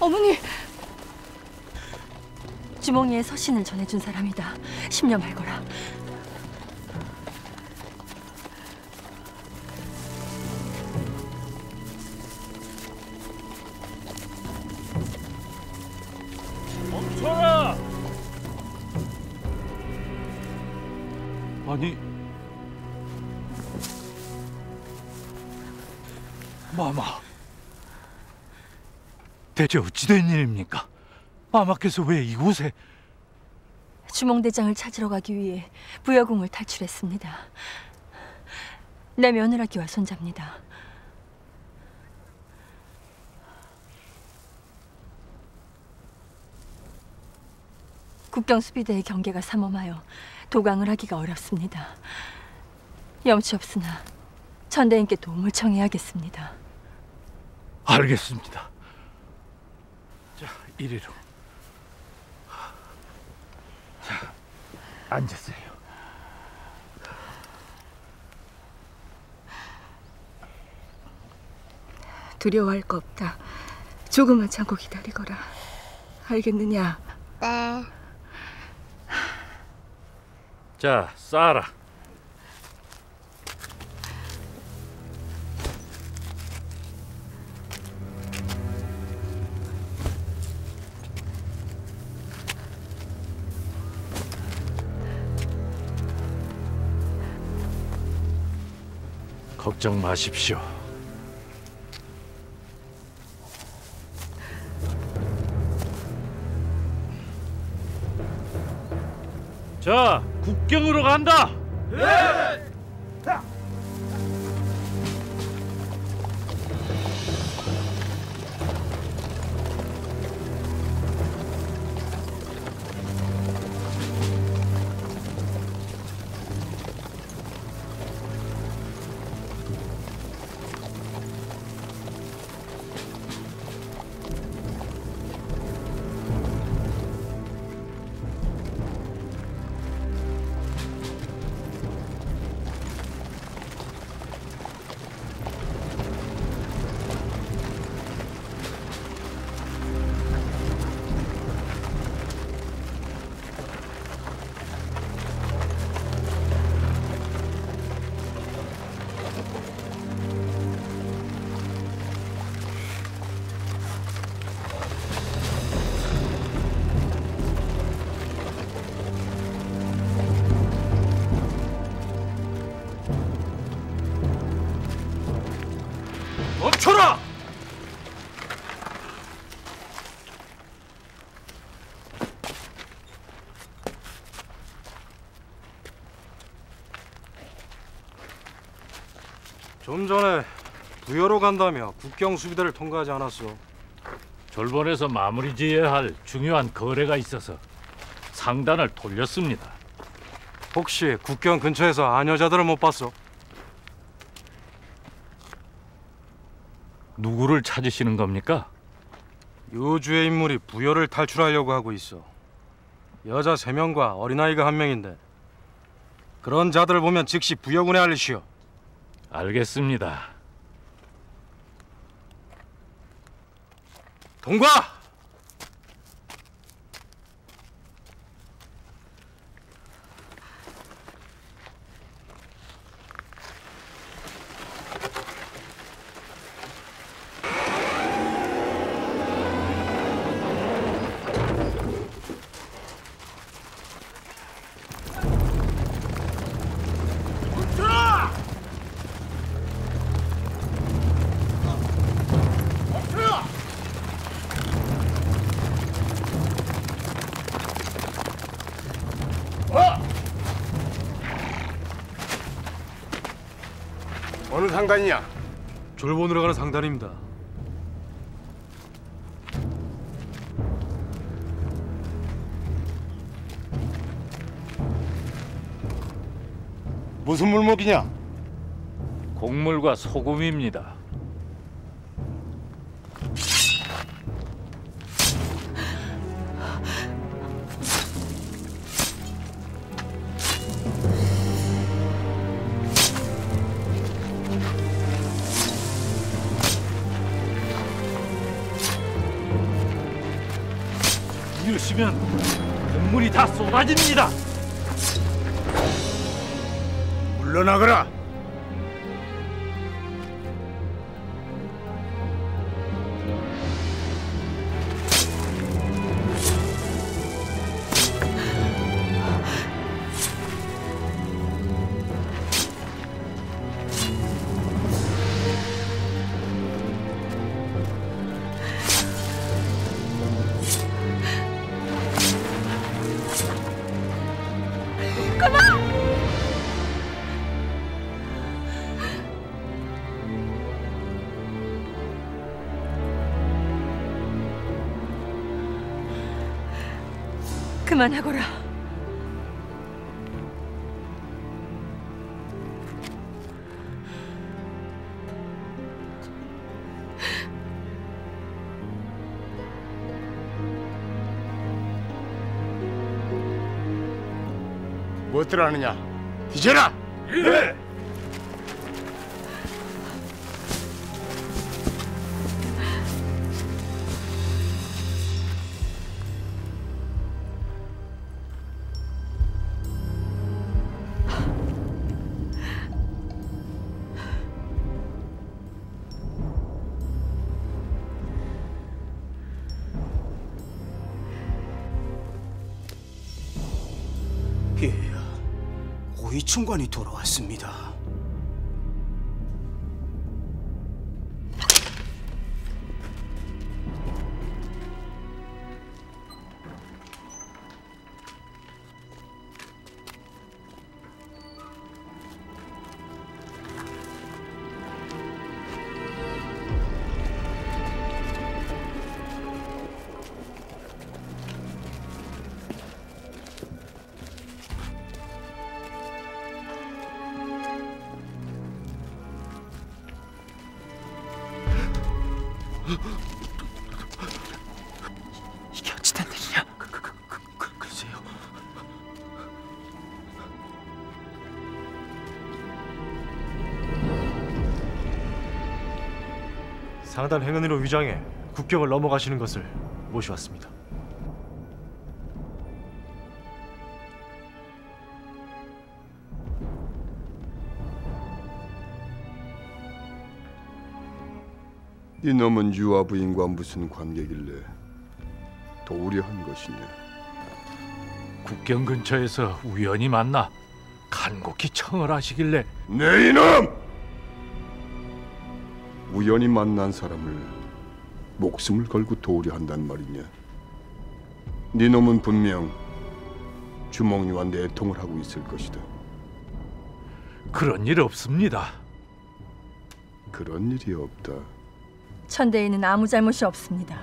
어머니! 주몽이의 서신을 전해준 사람이다. 심려 말거라. 대체 어찌된 일입니까? 마마께서 왜 이곳에? 주몽대장을 찾으러 가기 위해 부여궁을 탈출했습니다. 내 며느라기와 손자입니다. 국경수비대의 경계가 삼엄하여 도강을 하기가 어렵습니다. 염치 없으나 전대인께 도움을 청해야겠습니다. 알겠습니다. 자, 이리로. 자, 앉으세요. 두려워할 거 없다. 조금만 참고 기다리거라. 알겠느냐? 네. 자, 싸라. 걱정 마십시오. 자, 국경으로 간다. 멈 좀 전에 부여로 간다며 국경 수비대를 통과하지 않았어. 졸본에서 마무리 지어야 할 중요한 거래가 있어서 상단을 돌렸습니다. 혹시 국경 근처에서 아녀자들을 못 봤어? 누구를 찾으시는 겁니까? 요주의 인물이 부여를 탈출하려고 하고 있어. 여자 세 명과 어린아이가 한 명인데 그런 자들을 보면 즉시 부여군에 알리시오. 알겠습니다. 동과! 상단이냐? 졸본으로 가는 상단입니다. 무슨 물목이냐? 곡물과 소금입니다. 막으시면 국물이 다 쏟아집니다. 물러나거라. 그만하거라. 무엇들 하느냐? 뒤져라. 예, 고위층관이 돌아왔습니다. 상단 행은으로 위장해 국경을 넘어가시는 것을 모셔왔습니다. 이 놈은 유아 부인과 무슨 관계길래 도우려한 것이냐? 국경 근처에서 우연히 만나 간곡히 청을 하시길래 내 이놈! 우연히 만난 사람을 목숨을 걸고 도우려 한단 말이냐? 네 놈은 분명 주몽이와 내통을 하고 있을 것이다. 그런 일 없습니다. 그런 일이 없다. 천대에는 아무 잘못이 없습니다.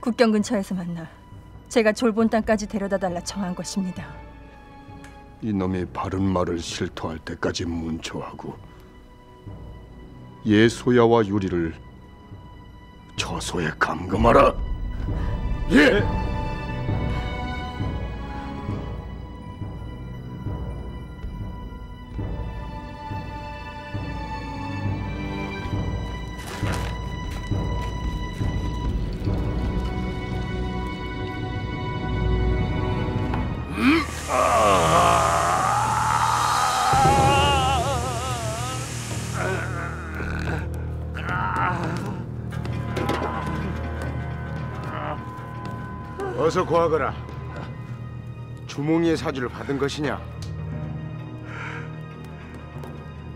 국경 근처에서 만나 제가 졸본 땅까지 데려다 달라 청한 것입니다. 이놈이 바른 말을 실토할 때까지 문초하고 예소야와 유리를 저소에 감금하라. 예. 어서 고하거라. 주몽이의 사주를 받은 것이냐?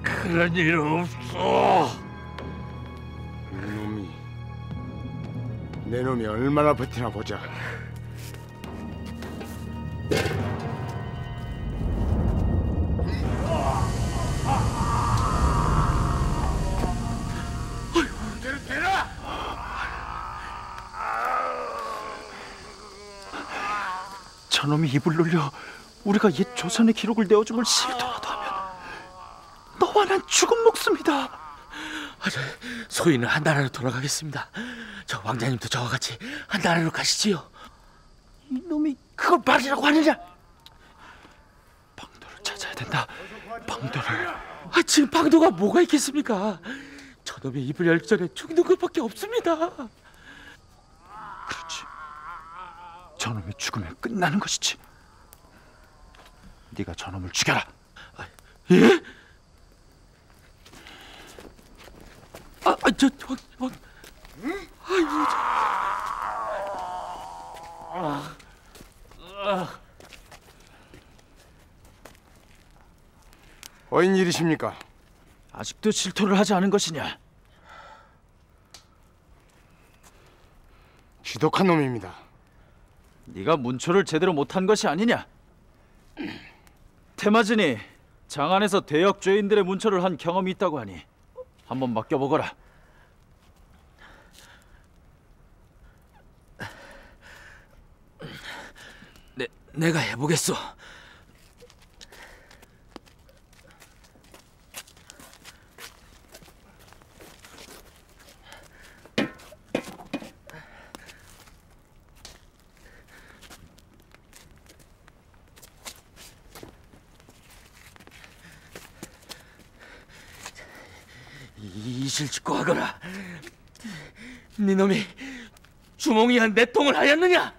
그런 일 없어. 이놈이 내 놈이 얼마나 버티나 보자. 저놈이 입을 놀려 우리가 옛 조선의 기록을 내어줌을 싫더라도 하면 너와 난 죽은 목숨이다. 소인은 한 나라로 돌아가겠습니다. 저 왕자님도 저와 같이 한 나라로 가시지요. 이놈이 그걸 말이라고 하느냐? 방도를 찾아야 된다. 방도를. 아, 지금 방도가 뭐가 있겠습니까? 저놈의 입을 열기 전에 죽는 것밖에 없습니다. 그렇지. 저놈이 죽으면 끝나는 것이지. 네가 저놈을 죽여라. 예? 아, 아, 저, 황, 황. 아이고, 어인 일이십니까? 아직도 실토를 하지 않은 것이냐? 지독한 놈입니다. 네가 문초를 제대로 못한 것이 아니냐? 테마진이 장안에서 대역 죄인들의 문초를 한 경험이 있다고 하니 한번 맡겨보거라. 내, 내가 해보겠어. 이- 이 실 짓고 하거라. 네 놈이 주몽이 한 내 통을 하였느냐?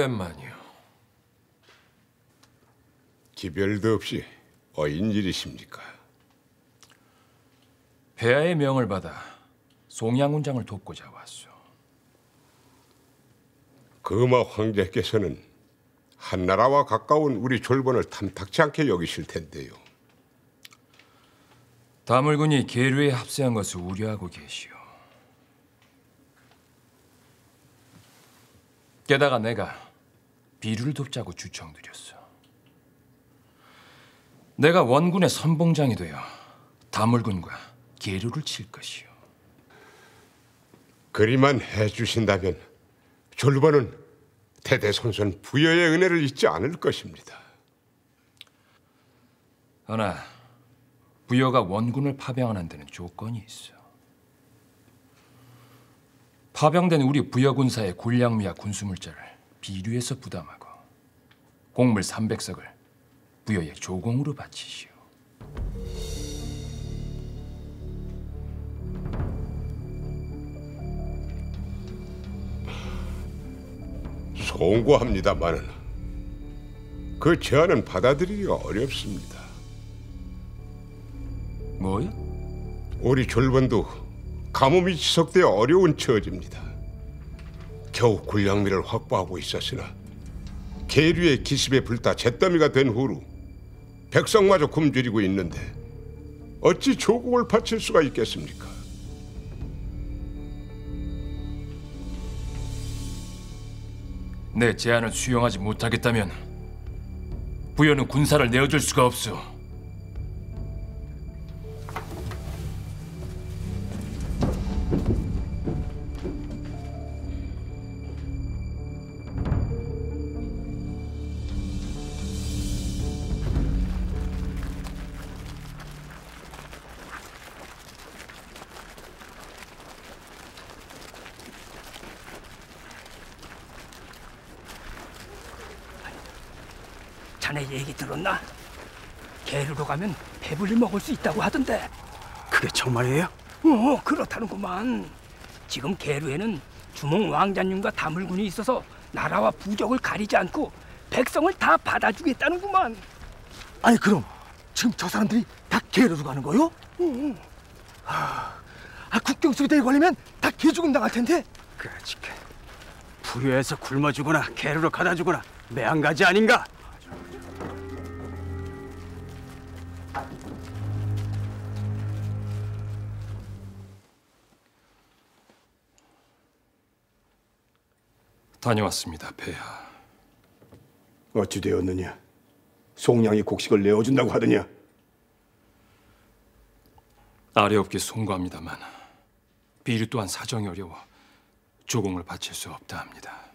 오랜만이요. 기별도 없이 어인 일이십니까? 폐하의 명을 받아 송양훈장을 돕고자 왔소. 금화 황제께서는 한나라와 가까운 우리 졸본을 탐탁치 않게 여기실 텐데요. 다물군이 계류에 합세한 것을 우려하고 계시오. 게다가 내가 비류를 돕자고 주청드렸어. 내가 원군의 선봉장이 되어 다물군과 계류를 칠 것이오. 그리만 해주신다면 졸본은 대대손손 부여의 은혜를 잊지 않을 것입니다. 허나 부여가 원군을 파병하는 데는 조건이 있어. 파병된 우리 부여 군사의 군량미와 군수물자를 비류에서 부담하고 곡물 300석을 부여의 조공으로 바치시오. 송구합니다마는 그 제안은 받아들이기가 어렵습니다. 뭐요? 우리 졸본도 가뭄이 지속되어 어려운 처지입니다. 겨우 군량미를 확보하고 있었으나 계류의 기습에 불타 잿더미가 된 후로 백성마저 굶주리고 있는데 어찌 조국을 바칠 수가 있겠습니까? 내 제안을 수용하지 못하겠다면 부여는 군사를 내어줄 수가 없소. 자네 얘기 들었나? 게르로 가면 배불리 먹을 수 있다고 하던데. 그게 정말이에요? 어, 그렇다는구만. 지금 게르에는 주몽 왕자님과 다물군이 있어서 나라와 부족을 가리지 않고 백성을 다 받아주겠다는구만. 아니 그럼 지금 저 사람들이 다 게르로 가는 거요? 응. 아, 국경 수리대에 걸리면 다 개죽음 당할 텐데. 그렇지. 부여에서 굶어 주거나 게르로 가다 주거나 매한 가지 아닌가? 다녀왔습니다, 폐하. 어찌 되었느냐? 송량이 곡식을 내어준다고 하더냐? 아래 없게 송구합니다만 비류 또한 사정이 어려워 조공을 바칠 수 없다 합니다.